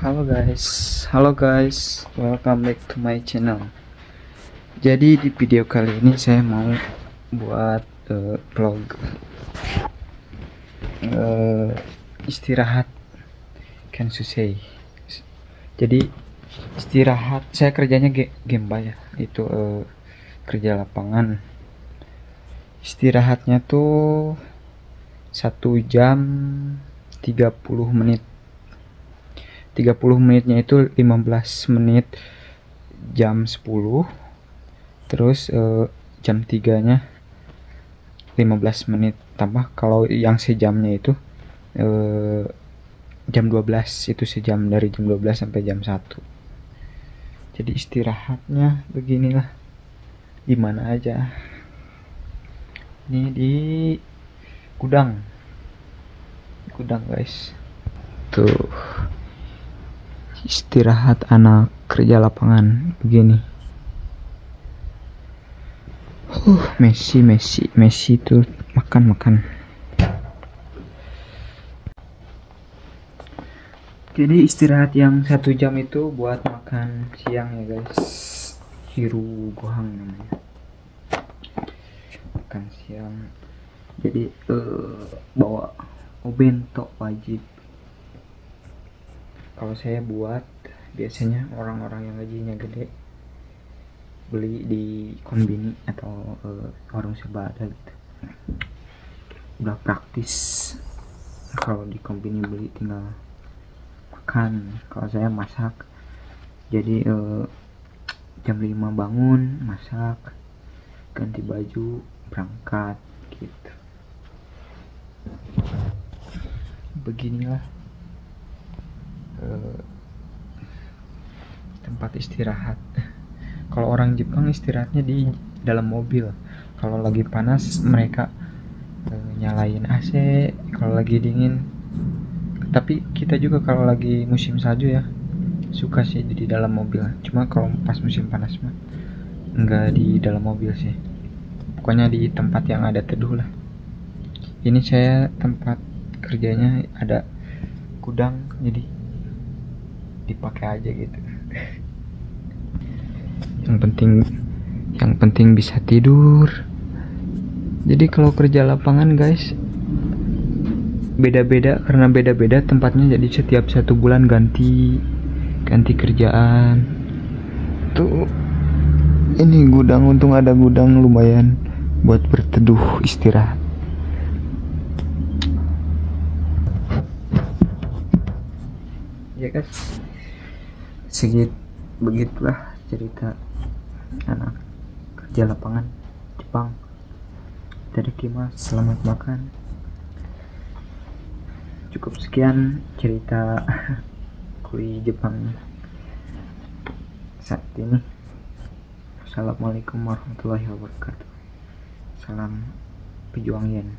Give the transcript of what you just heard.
Halo guys, halo guys, welcome back to my channel. Jadi di video kali ini saya mau buat uh, vlog. Uh, istirahat. Can you say. Jadi istirahat. Saya kerjanya ge gemba ya, itu uh, kerja lapangan. Istirahatnya tuh satu jam 30 menit 30 menitnya itu 15 menit jam 10 terus uh, jam 3 nya 15 menit tambah. Kalau yang sejamnya itu uh, jam 12 itu sejam dari jam 12 sampai jam 1 jadi istirahatnya beginilah. Gimana aja? Ini di gudang. Gudang guys. Tuh istirahat anak kerja lapangan begini. Uh Messi Messi Messi tuh makan makan jadi istirahat yang satu jam itu buat makan siang ya guys. Hiru gohang namanya. Makan siang. Jadi uh, bawa obento wajib kalau saya buat biasanya orang-orang yang gajinya gede beli di kombini atau uh, warung sebada gitu. Udah praktis. Kalau di kombini beli tinggal makan. Kalau saya masak jadi uh, jam 5 bangun masak ganti baju berangkat gitu. Beginilah uh, tempat istirahat. Kalau orang Jepang istirahatnya di dalam mobil. Kalau lagi panas mereka uh, nyalain AC kalau lagi dingin. Tapi kita juga kalau lagi musim salju ya suka sih di dalam mobil. Cuma kalau pas musim panas mah enggak di dalam mobil sih. Pokoknya di tempat yang ada teduh lah. Ini saya tempat kerjanya ada gudang jadi dipakai aja gitu. Yang penting yang penting bisa tidur. Jadi kalau kerja lapangan guys beda-beda karena beda-beda tempatnya jadi setiap satu bulan ganti ganti kerjaan. Tuh ini gudang untung ada gudang lumayan buat berteduh istirahat. Ya guys segit begitulah cerita anak kerja lapangan Jepang. Dari Kimas selamat makan. Cukup sekian cerita kui Jepang saat ini. Assalamualaikum warahmatullahi wabarakatuh. Salam pejuang yen